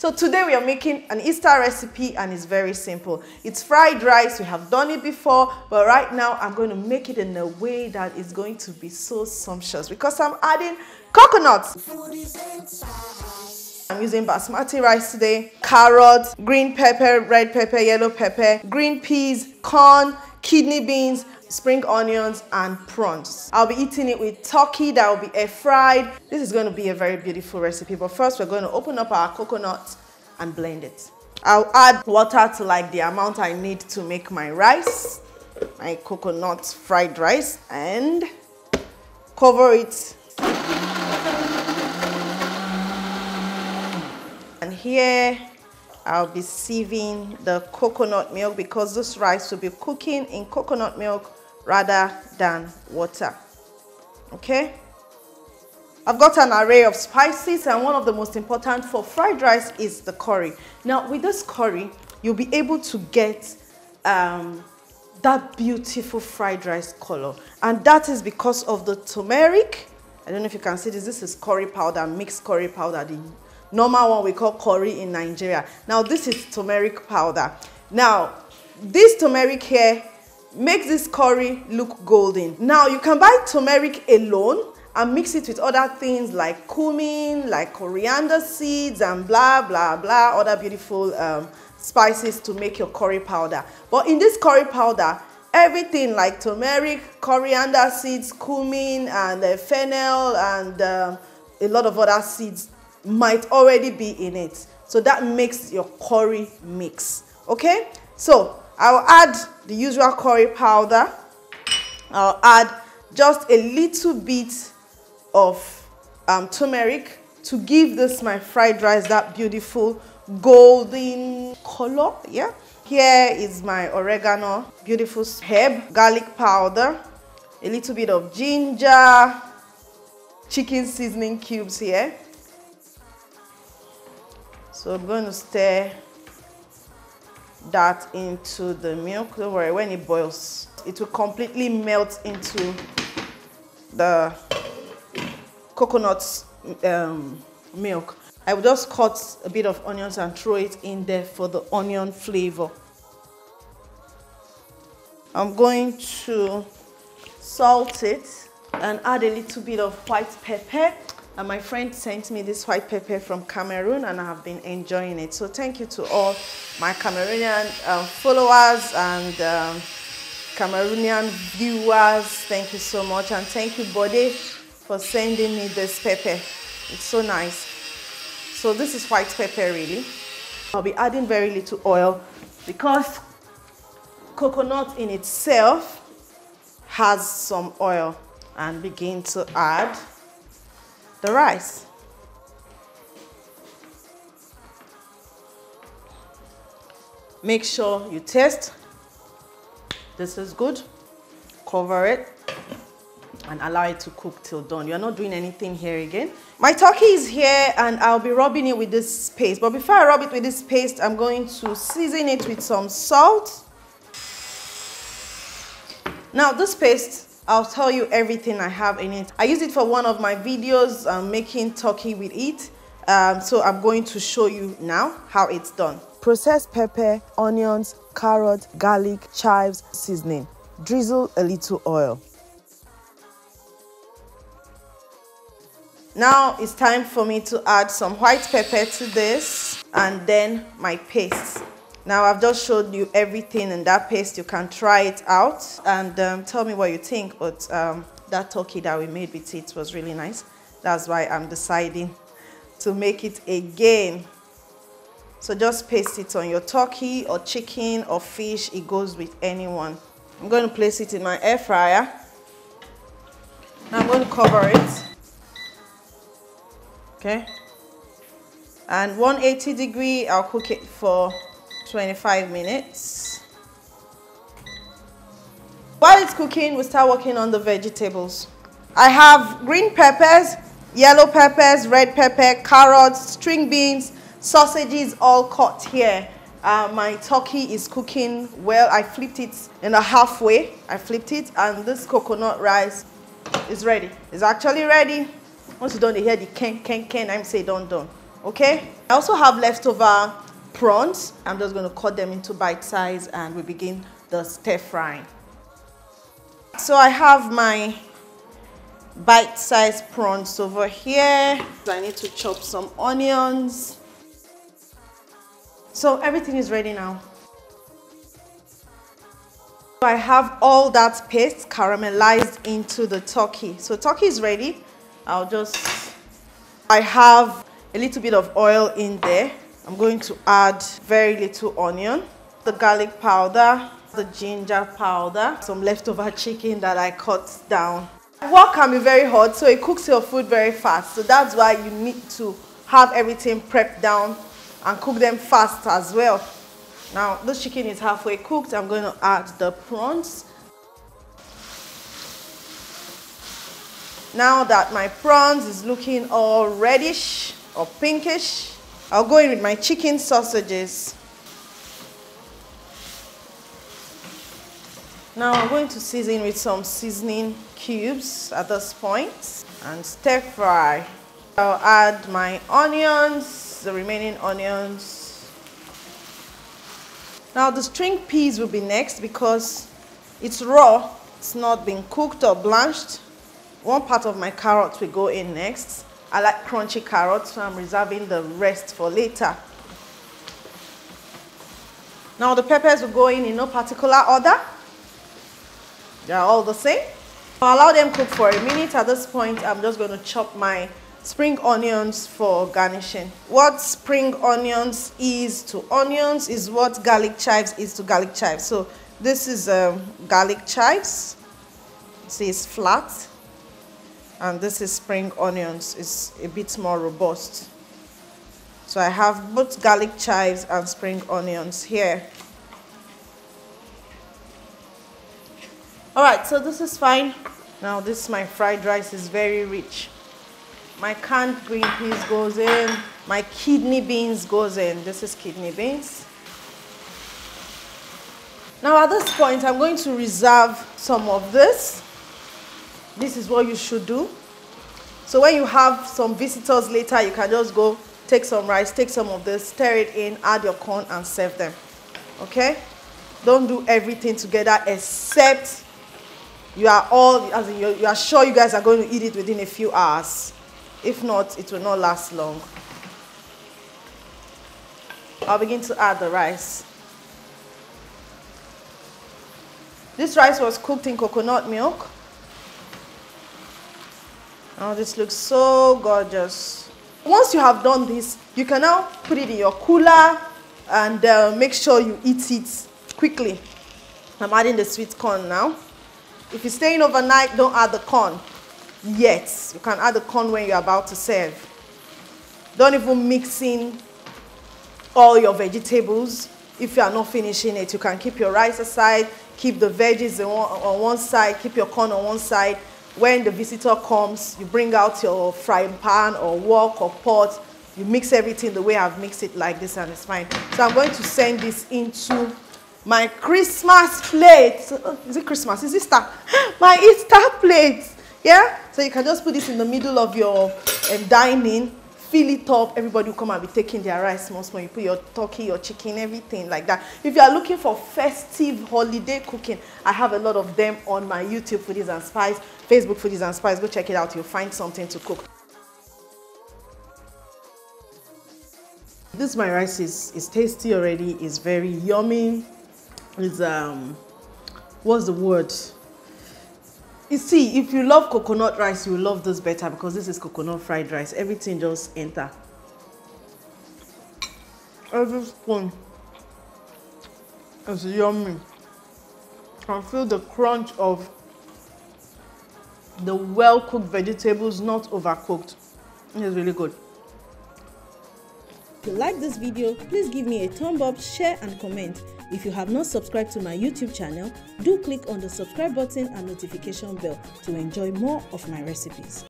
So today we are making an Easter recipe and it's very simple. It's fried rice, we have done it before, but right now I'm going to make it in a way that is going to be so sumptuous because I'm adding coconuts. I'm using basmati rice today, carrots, green pepper, red pepper, yellow pepper, green peas, corn, kidney beans, spring onions and prawns. I'll be eating it with turkey that will be air fried. This is going to be a very beautiful recipe but first we're going to open up our coconut and blend it. I'll add water to like the amount I need to make my rice, my coconut fried rice and cover it. And here I'll be sieving the coconut milk because this rice will be cooking in coconut milk rather than water. Okay? I've got an array of spices and one of the most important for fried rice is the curry. Now with this curry, you'll be able to get um, that beautiful fried rice color. And that is because of the turmeric. I don't know if you can see this. This is curry powder, mixed curry powder. The normal one we call curry in Nigeria. Now this is turmeric powder. Now this turmeric here makes this curry look golden. Now you can buy turmeric alone and mix it with other things like cumin, like coriander seeds and blah, blah, blah, other beautiful um, spices to make your curry powder. But in this curry powder, everything like turmeric, coriander seeds, cumin and uh, fennel and uh, a lot of other seeds might already be in it. So that makes your curry mix. Okay? So I'll add the usual curry powder. I'll add just a little bit of um, turmeric to give this my fried rice that beautiful golden color. Yeah. Here is my oregano, beautiful herb, garlic powder, a little bit of ginger, chicken seasoning cubes here. So I'm going to stir that into the milk. Don't worry, when it boils, it will completely melt into the coconut um, milk. I will just cut a bit of onions and throw it in there for the onion flavor. I'm going to salt it and add a little bit of white pepper and my friend sent me this white pepper from Cameroon and I have been enjoying it. So thank you to all my Cameroonian um, followers and um, Cameroonian viewers. Thank you so much. And thank you, Bode, for sending me this pepper. It's so nice. So this is white pepper, really. I'll be adding very little oil because coconut in itself has some oil and begin to add the rice. Make sure you test. This is good. Cover it and allow it to cook till done. You're not doing anything here again. My turkey is here and I'll be rubbing it with this paste. But before I rub it with this paste, I'm going to season it with some salt. Now this paste I'll tell you everything I have in it. I use it for one of my videos um, making turkey with it. Um, so I'm going to show you now how it's done. Processed pepper, onions, carrot, garlic, chives, seasoning. Drizzle a little oil. Now it's time for me to add some white pepper to this and then my paste. Now I've just showed you everything in that paste. You can try it out and um, tell me what you think. But um, that turkey that we made with it was really nice. That's why I'm deciding to make it again. So just paste it on your turkey or chicken or fish. It goes with anyone. I'm going to place it in my air fryer. I'm going to cover it. Okay. And 180 degree, I'll cook it for 25 minutes. While it's cooking, we start working on the vegetables. I have green peppers, yellow peppers, red pepper, carrots, string beans, sausages all cut here. Uh, my turkey is cooking well. I flipped it in a halfway. I flipped it and this coconut rice is ready. It's actually ready. Once you don't hear the ken, ken, ken, I'm say don't, don't. Okay. I also have leftover prawns. I'm just going to cut them into bite size and we begin the stir frying. So I have my bite-sized prawns over here. I need to chop some onions. So everything is ready now. I have all that paste caramelized into the turkey. So turkey is ready. I'll just, I have a little bit of oil in there. I'm going to add very little onion, the garlic powder, the ginger powder, some leftover chicken that I cut down. Wok can be very hot, so it cooks your food very fast. So that's why you need to have everything prepped down and cook them fast as well. Now, this chicken is halfway cooked. I'm going to add the prawns. Now that my prawns is looking all reddish or pinkish, I'll go in with my chicken sausages. Now I'm going to season with some seasoning cubes at this point and stir fry. I'll add my onions, the remaining onions. Now the string peas will be next because it's raw, it's not been cooked or blanched. One part of my carrots will go in next. I like crunchy carrots, so I'm reserving the rest for later. Now the peppers will go in in no particular order. They're all the same. I'll allow them cook for a minute. At this point, I'm just going to chop my spring onions for garnishing. What spring onions is to onions is what garlic chives is to garlic chives. So this is um, garlic chives. See, it's flat. And this is spring onions. It's a bit more robust. So I have both garlic chives and spring onions here. all right so this is fine now this my fried rice is very rich my canned green peas goes in my kidney beans goes in this is kidney beans now at this point i'm going to reserve some of this this is what you should do so when you have some visitors later you can just go take some rice take some of this stir it in add your corn and serve them okay don't do everything together except you are all, as you are sure you guys are going to eat it within a few hours. If not, it will not last long. I'll begin to add the rice. This rice was cooked in coconut milk. Oh, this looks so gorgeous. Once you have done this, you can now put it in your cooler and uh, make sure you eat it quickly. I'm adding the sweet corn now. If you're staying overnight, don't add the corn yet. You can add the corn when you're about to serve. Don't even mix in all your vegetables. If you are not finishing it, you can keep your rice aside, keep the veggies on one side, keep your corn on one side. When the visitor comes, you bring out your frying pan or wok or pot. You mix everything the way I've mixed it like this and it's fine. So I'm going to send this into my Christmas plate. Is it Christmas? Is Easter? My Easter plate. Yeah? So you can just put this in the middle of your um, dining, fill it up. Everybody will come and be taking their rice small, small. You put your turkey, your chicken, everything like that. If you are looking for festive holiday cooking, I have a lot of them on my YouTube Foodies and Spice, Facebook Foodies and Spice. Go check it out. You'll find something to cook. This my rice is, is tasty already. It's very yummy It's um what's the word you see if you love coconut rice you love this better because this is coconut fried rice. Everything just enter. Every spoon is yummy. I feel the crunch of the well cooked vegetables not overcooked. It's really good. If you like this video please give me a thumb up share and comment if you have not subscribed to my YouTube channel, do click on the subscribe button and notification bell to enjoy more of my recipes.